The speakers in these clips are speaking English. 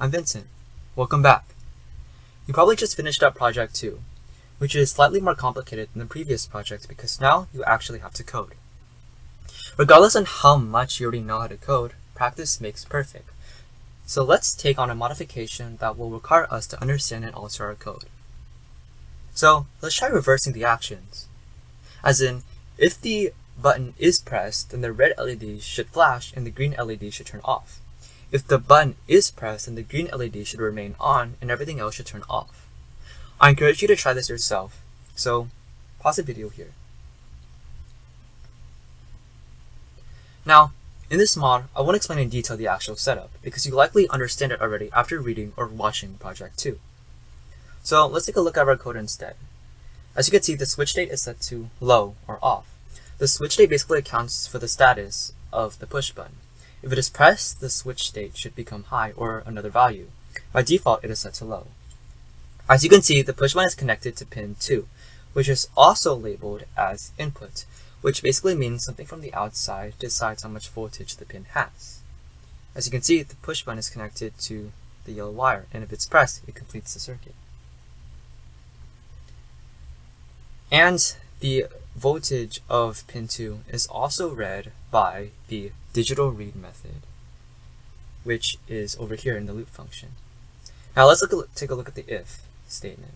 I'm Vincent. Welcome back. You probably just finished up project 2, which is slightly more complicated than the previous project because now you actually have to code. Regardless on how much you already know how to code, practice makes perfect. So let's take on a modification that will require us to understand and alter our code. So let's try reversing the actions. As in, if the button is pressed, then the red LED should flash and the green LED should turn off. If the button is pressed, then the green LED should remain on and everything else should turn off. I encourage you to try this yourself, so pause the video here. Now, in this mod, I won't explain in detail the actual setup, because you likely understand it already after reading or watching Project 2. So let's take a look at our code instead. As you can see, the switch state is set to low or off. The switch state basically accounts for the status of the push button. If it is pressed, the switch state should become high or another value. By default, it is set to low. As you can see, the push button is connected to pin 2, which is also labeled as input, which basically means something from the outside decides how much voltage the pin has. As you can see, the push button is connected to the yellow wire, and if it's pressed, it completes the circuit. And the voltage of pin 2 is also read by the digital read method, which is over here in the loop function. Now let's look, take a look at the if statement.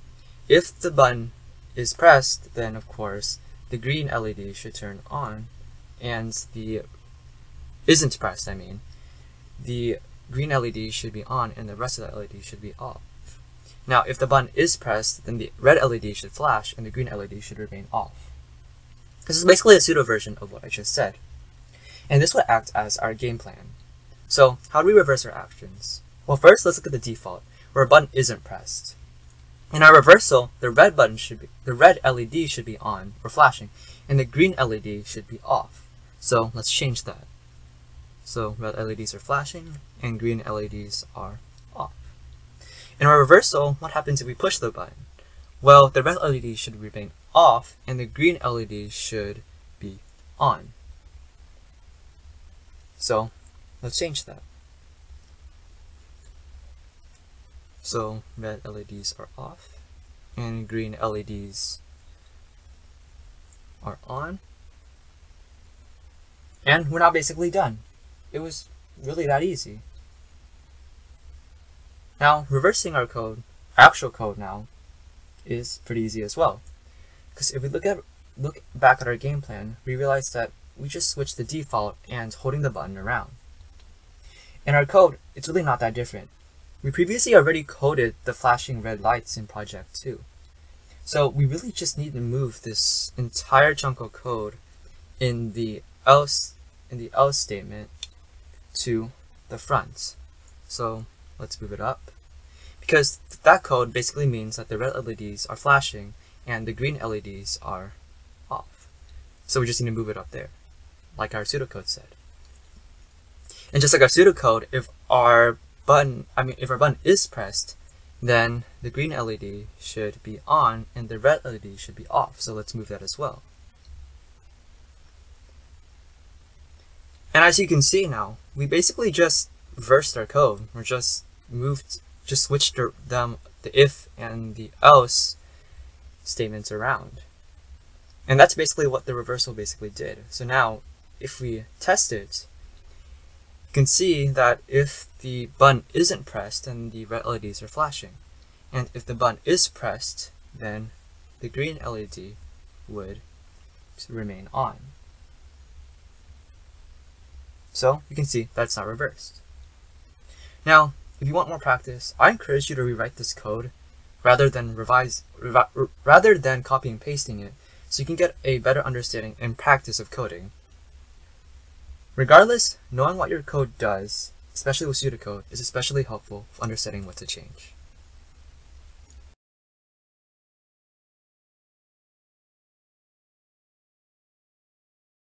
If the button is pressed, then of course the green LED should turn on, and the isn't pressed, I mean, the green LED should be on and the rest of the LED should be off. Now, if the button is pressed, then the red LED should flash and the green LED should remain off. This is basically a pseudo version of what I just said. And this would act as our game plan. So, how do we reverse our actions? Well, first, let's look at the default, where a button isn't pressed. In our reversal, the red button should be, the red LED should be on, or flashing, and the green LED should be off. So, let's change that. So, red LEDs are flashing, and green LEDs are off. In our reversal, what happens if we push the button? Well, the red LED should remain off, and the green LED should be on. So, let's change that. So, red LEDs are off, and green LEDs are on. And we're now basically done. It was really that easy. Now, reversing our code, our actual code now, is pretty easy as well. Because if we look at look back at our game plan, we realize that we just switch the default and holding the button around. In our code, it's really not that different. We previously already coded the flashing red lights in Project 2. So we really just need to move this entire chunk of code in the else in the else statement to the front. So let's move it up. Because that code basically means that the red LEDs are flashing and the green LEDs are off. So we just need to move it up there, like our pseudocode said. And just like our pseudocode, if our button, I mean, if our button is pressed, then the green LED should be on and the red LED should be off. So let's move that as well. And as you can see now, we basically just versed our code. We're just moved, just switched them, the if and the else statements around. And that's basically what the reversal basically did. So now, if we test it, you can see that if the button isn't pressed, then the red LEDs are flashing. And if the button is pressed, then the green LED would remain on. So you can see that's not reversed. Now, if you want more practice, I encourage you to rewrite this code rather than revise revi rather than copy and pasting it so you can get a better understanding and practice of coding. Regardless, knowing what your code does, especially with pseudocode, is especially helpful for understanding what to change.